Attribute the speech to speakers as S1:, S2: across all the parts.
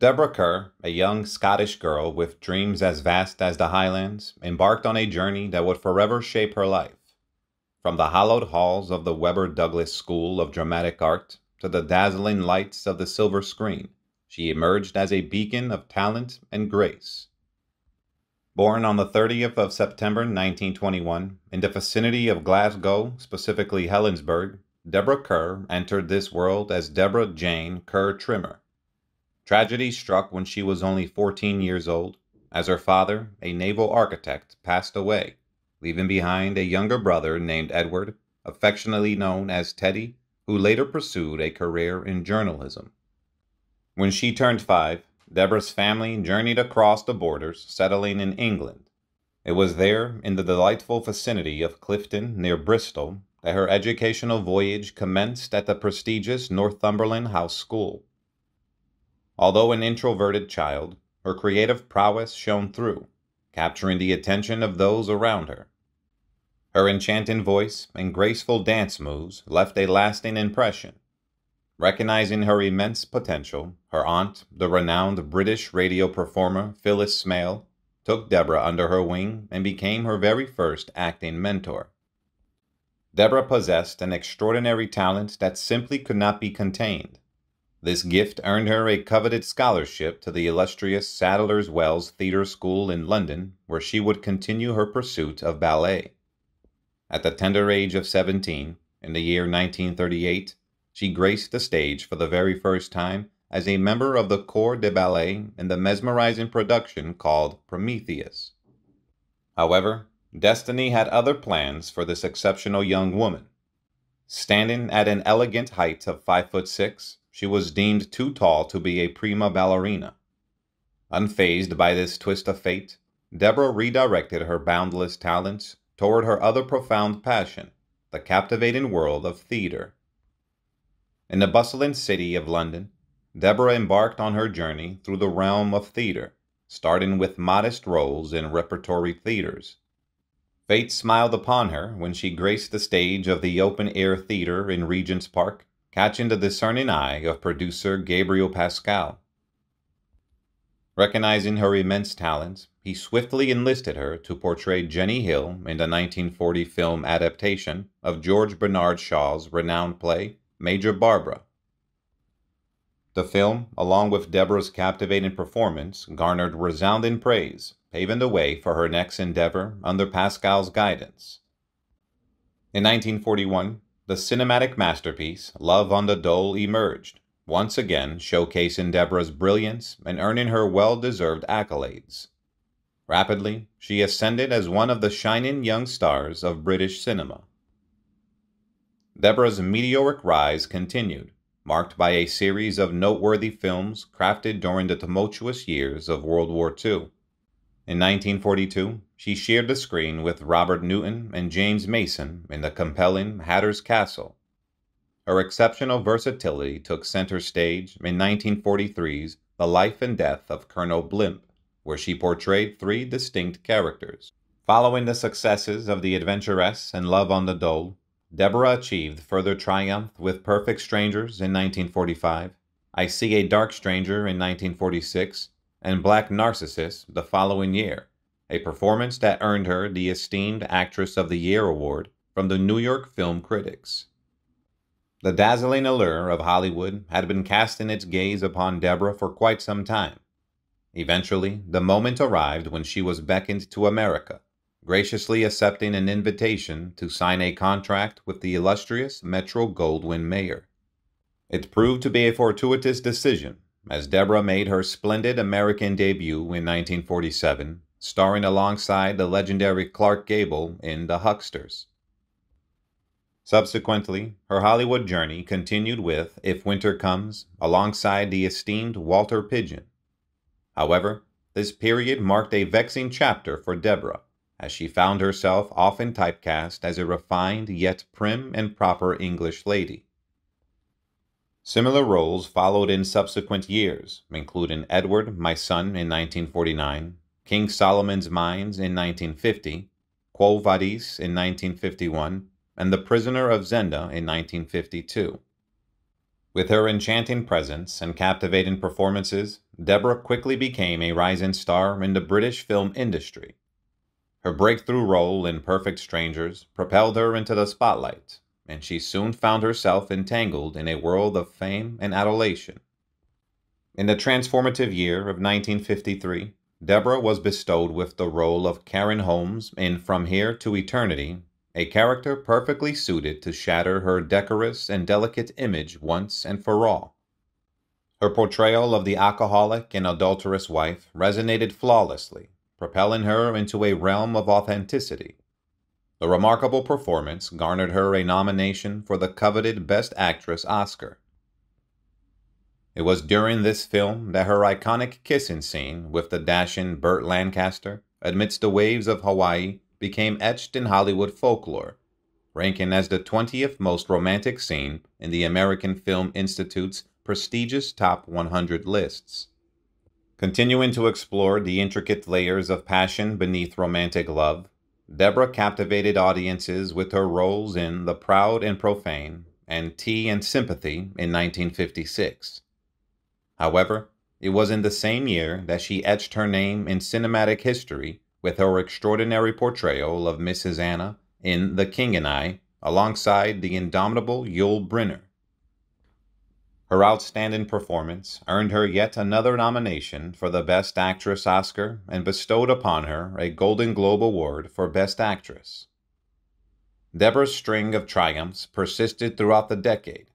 S1: Deborah Kerr, a young Scottish girl with dreams as vast as the Highlands, embarked on a journey that would forever shape her life. From the hallowed halls of the Webber Douglas School of Dramatic Art to the dazzling lights of the silver screen, she emerged as a beacon of talent and grace. Born on the 30th of September 1921 in the vicinity of Glasgow, specifically Helensburgh, Deborah Kerr entered this world as Deborah Jane Kerr Trimmer. Tragedy struck when she was only 14 years old, as her father, a naval architect, passed away, leaving behind a younger brother named Edward, affectionately known as Teddy, who later pursued a career in journalism. When she turned five, Deborah's family journeyed across the borders, settling in England. It was there, in the delightful vicinity of Clifton near Bristol, that her educational voyage commenced at the prestigious Northumberland House School. Although an introverted child, her creative prowess shone through, capturing the attention of those around her. Her enchanting voice and graceful dance moves left a lasting impression. Recognizing her immense potential, her aunt, the renowned British radio performer Phyllis Smale, took Deborah under her wing and became her very first acting mentor. Deborah possessed an extraordinary talent that simply could not be contained. This gift earned her a coveted scholarship to the illustrious Sadler's Wells Theatre School in London, where she would continue her pursuit of ballet. At the tender age of 17, in the year 1938, she graced the stage for the very first time as a member of the Corps de Ballet in the mesmerizing production called Prometheus. However, Destiny had other plans for this exceptional young woman. Standing at an elegant height of five foot six, she was deemed too tall to be a prima ballerina. Unfazed by this twist of fate, Deborah redirected her boundless talents toward her other profound passion, the captivating world of theater. In the bustling city of London, Deborah embarked on her journey through the realm of theater, starting with modest roles in repertory theaters Fate smiled upon her when she graced the stage of the open air theater in Regent's Park, catching the discerning eye of producer Gabriel Pascal. Recognizing her immense talents, he swiftly enlisted her to portray Jenny Hill in the 1940 film adaptation of George Bernard Shaw's renowned play, Major Barbara. The film, along with Deborah's captivating performance, garnered resounding praise paving the way for her next endeavor under Pascal's guidance. In 1941, the cinematic masterpiece Love on the Dole emerged, once again showcasing Deborah's brilliance and earning her well deserved accolades. Rapidly, she ascended as one of the shining young stars of British cinema. Deborah's meteoric rise continued, marked by a series of noteworthy films crafted during the tumultuous years of World War II. In 1942, she shared the screen with Robert Newton and James Mason in the compelling Hatter's Castle. Her exceptional versatility took center stage in 1943's The Life and Death of Colonel Blimp, where she portrayed three distinct characters. Following the successes of The Adventuress and Love on the Dole, Deborah achieved further triumph with Perfect Strangers in 1945, I See a Dark Stranger in 1946, and Black Narcissus the following year, a performance that earned her the esteemed Actress of the Year award from the New York Film Critics. The dazzling allure of Hollywood had been casting its gaze upon Deborah for quite some time. Eventually, the moment arrived when she was beckoned to America, graciously accepting an invitation to sign a contract with the illustrious Metro Goldwyn Mayer. It proved to be a fortuitous decision as Deborah made her splendid American debut in 1947, starring alongside the legendary Clark Gable in The Hucksters. Subsequently, her Hollywood journey continued with If Winter Comes, alongside the esteemed Walter Pidgeon. However, this period marked a vexing chapter for Deborah, as she found herself often typecast as a refined yet prim and proper English lady. Similar roles followed in subsequent years, including Edward, My Son in 1949, King Solomon's Mines in 1950, Quo Vadis in 1951, and The Prisoner of Zenda in 1952. With her enchanting presence and captivating performances, Deborah quickly became a rising star in the British film industry. Her breakthrough role in Perfect Strangers propelled her into the spotlight, and she soon found herself entangled in a world of fame and adulation. In the transformative year of 1953, Deborah was bestowed with the role of Karen Holmes in From Here to Eternity a character perfectly suited to shatter her decorous and delicate image once and for all. Her portrayal of the alcoholic and adulterous wife resonated flawlessly, propelling her into a realm of authenticity. The remarkable performance garnered her a nomination for the coveted Best Actress Oscar. It was during this film that her iconic kissing scene with the dashing Burt Lancaster amidst the waves of Hawaii became etched in Hollywood folklore, ranking as the 20th most romantic scene in the American Film Institute's prestigious Top 100 lists. Continuing to explore the intricate layers of passion beneath romantic love, Deborah captivated audiences with her roles in The Proud and Profane and Tea and Sympathy in 1956. However, it was in the same year that she etched her name in cinematic history with her extraordinary portrayal of Mrs. Anna in The King and I, alongside the indomitable Yul Brynner. Her outstanding performance earned her yet another nomination for the Best Actress Oscar and bestowed upon her a Golden Globe Award for Best Actress. Deborah's string of triumphs persisted throughout the decade,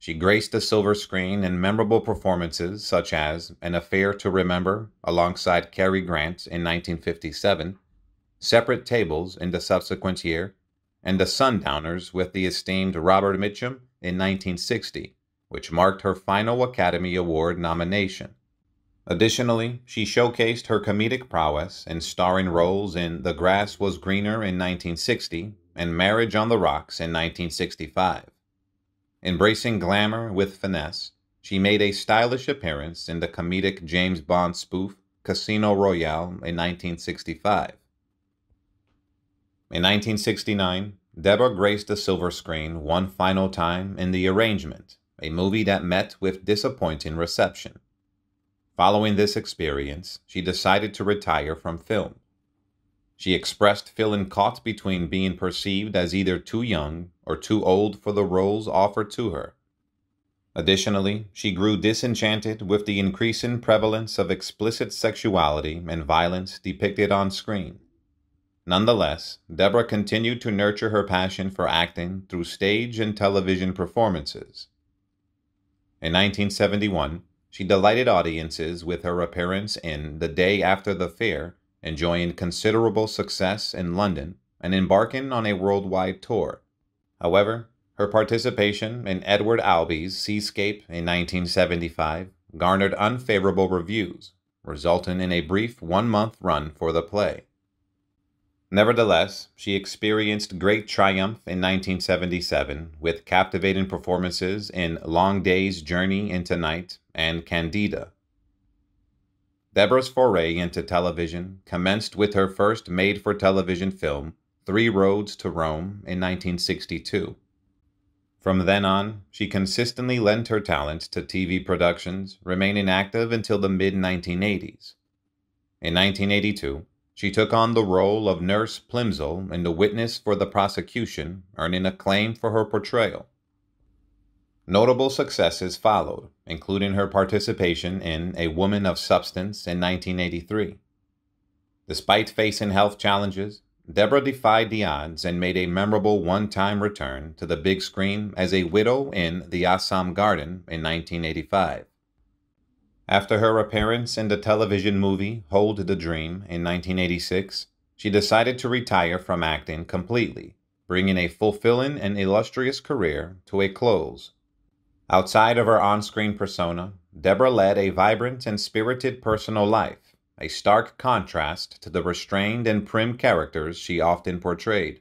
S1: she graced the silver screen in memorable performances such as An Affair to Remember alongside Cary Grant in 1957, Separate Tables in the subsequent year, and The Sundowners with the esteemed Robert Mitchum in 1960, which marked her final Academy Award nomination. Additionally, she showcased her comedic prowess in starring roles in The Grass Was Greener in 1960 and Marriage on the Rocks in 1965. Embracing glamour with finesse, she made a stylish appearance in the comedic James Bond spoof Casino Royale in 1965. In 1969, Deborah graced the silver screen one final time in The Arrangement, a movie that met with disappointing reception. Following this experience, she decided to retire from film. She expressed feeling caught between being perceived as either too young or too old for the roles offered to her. Additionally, she grew disenchanted with the increasing prevalence of explicit sexuality and violence depicted on screen. Nonetheless, Deborah continued to nurture her passion for acting through stage and television performances. In 1971, she delighted audiences with her appearance in The Day After the Fair enjoying considerable success in London and embarking on a worldwide tour. However, her participation in Edward Albee's Seascape in 1975 garnered unfavorable reviews, resulting in a brief one month run for the play. Nevertheless, she experienced great triumph in 1977 with captivating performances in Long Day's Journey into Night and Candida. Deborah's foray into television commenced with her first made for television film, Three Roads to Rome, in 1962. From then on, she consistently lent her talent to TV productions, remaining active until the mid 1980s. In 1982, she took on the role of Nurse Plimsoll in The Witness for the Prosecution, earning acclaim for her portrayal. Notable successes followed, including her participation in A Woman of Substance in 1983. Despite facing health challenges, Deborah defied the odds and made a memorable one time return to the big screen as a widow in The Assam Garden in 1985. After her appearance in the television movie Hold the Dream in 1986, she decided to retire from acting completely, bringing a fulfilling and illustrious career to a close Outside of her on screen persona, Deborah led a vibrant and spirited personal life, a stark contrast to the restrained and prim characters she often portrayed.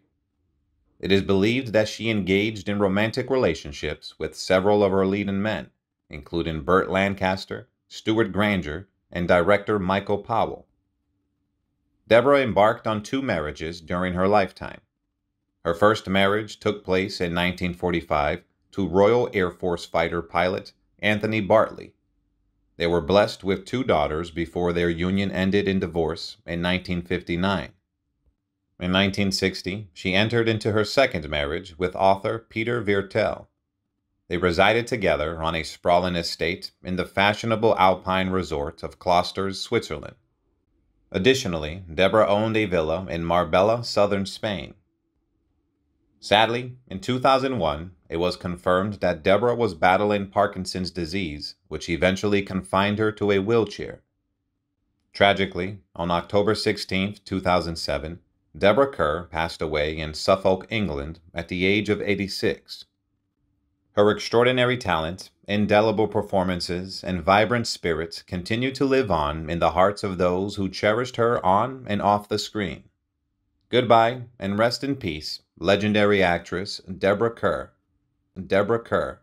S1: It is believed that she engaged in romantic relationships with several of her leading men, including Burt Lancaster, Stewart Granger, and director Michael Powell. Deborah embarked on two marriages during her lifetime. Her first marriage took place in 1945 to Royal Air Force fighter pilot Anthony Bartley. They were blessed with two daughters before their union ended in divorce in 1959. In 1960, she entered into her second marriage with author Peter Viertel. They resided together on a sprawling estate in the fashionable alpine resort of Klosters, Switzerland. Additionally, Deborah owned a villa in Marbella, southern Spain. Sadly, in 2001, it was confirmed that Deborah was battling Parkinson's disease, which eventually confined her to a wheelchair. Tragically, on October 16, 2007, Deborah Kerr passed away in Suffolk, England, at the age of 86. Her extraordinary talent, indelible performances, and vibrant spirit continue to live on in the hearts of those who cherished her on and off the screen. Goodbye and rest in peace, legendary actress Deborah Kerr. Deborah Kerr.